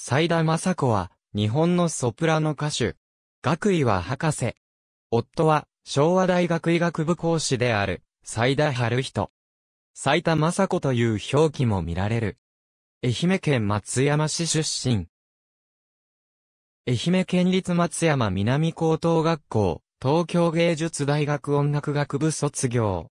斉田雅子は、日本のソプラノ歌手。学位は博士。夫は、昭和大学医学部講師である、斉田春人。斉田雅子という表記も見られる。愛媛県松山市出身。愛媛県立松山南高等学校、東京芸術大学音楽学部卒業。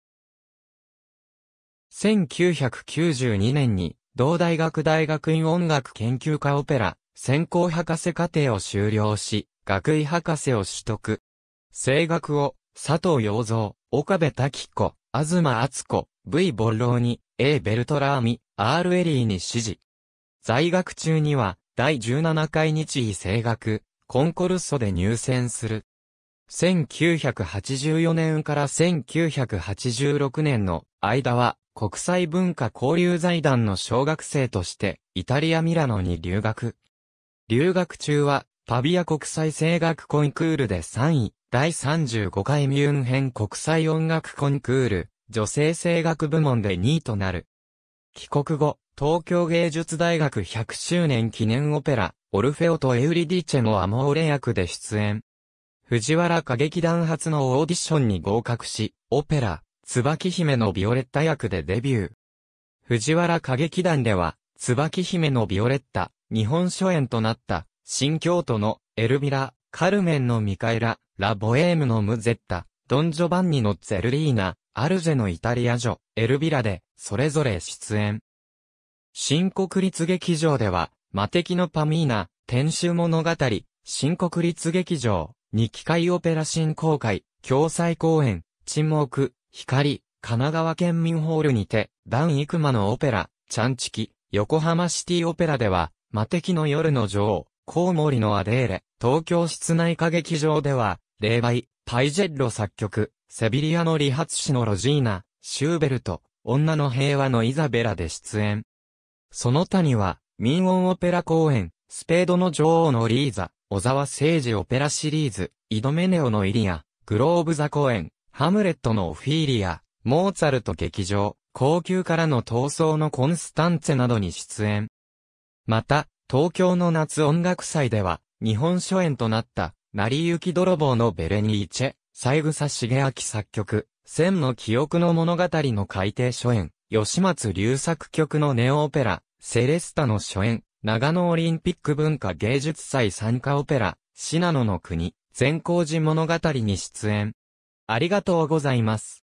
1992年に、同大学大学院音楽研究科オペラ、専攻博士課程を修了し、学位博士を取得。声楽を、佐藤洋三、岡部滝子、東敦子、V ボッローニ、A ベルトラーミ、R エリーに指示。在学中には、第17回日位声楽、コンコルッソで入選する。1984年から1986年の間は、国際文化交流財団の小学生として、イタリア・ミラノに留学。留学中は、パビア国際声楽コンクールで3位、第35回ミュンヘン国際音楽コンクール、女性声楽部門で2位となる。帰国後、東京芸術大学100周年記念オペラ、オルフェオとエウリディチェのアモーレ役で出演。藤原歌劇団初のオーディションに合格し、オペラ、椿姫のビオレッタ役でデビュー。藤原歌劇団では、椿姫のビオレッタ、日本初演となった、新京都のエルビラ、カルメンのミカエラ、ラ・ボエームのムゼッタ、ドン・ジョバンニのゼルリーナ、アルジェのイタリア女、エルビラで、それぞれ出演。新国立劇場では、魔敵のパミーナ、天守物語、新国立劇場、二機会オペラ新公開、共催公演、沈黙、光、神奈川県民ホールにて、ダン・イクマのオペラ、チャンチキ、横浜シティオペラでは、魔敵の夜の女王、コウモリのアデーレ、東京室内歌劇場では、霊媒、パイジェッロ作曲、セビリアの理髪師のロジーナ、シューベルト、女の平和のイザベラで出演。その他には、民音オペラ公演、スペードの女王のリーザ、小沢誠治オペラシリーズ、イドメネオのイリア、グローブ座公演、ハムレットのオフィーリア、モーツァルト劇場、高級からの闘争のコンスタンツェなどに出演。また、東京の夏音楽祭では、日本初演となった、成り行き泥棒のベレニーチェ、三草茂明作曲、千の記憶の物語の改訂初演、吉松流作曲のネオオペラ、セレスタの初演、長野オリンピック文化芸術祭参加オペラ、シナノの国、善光寺物語に出演。ありがとうございます。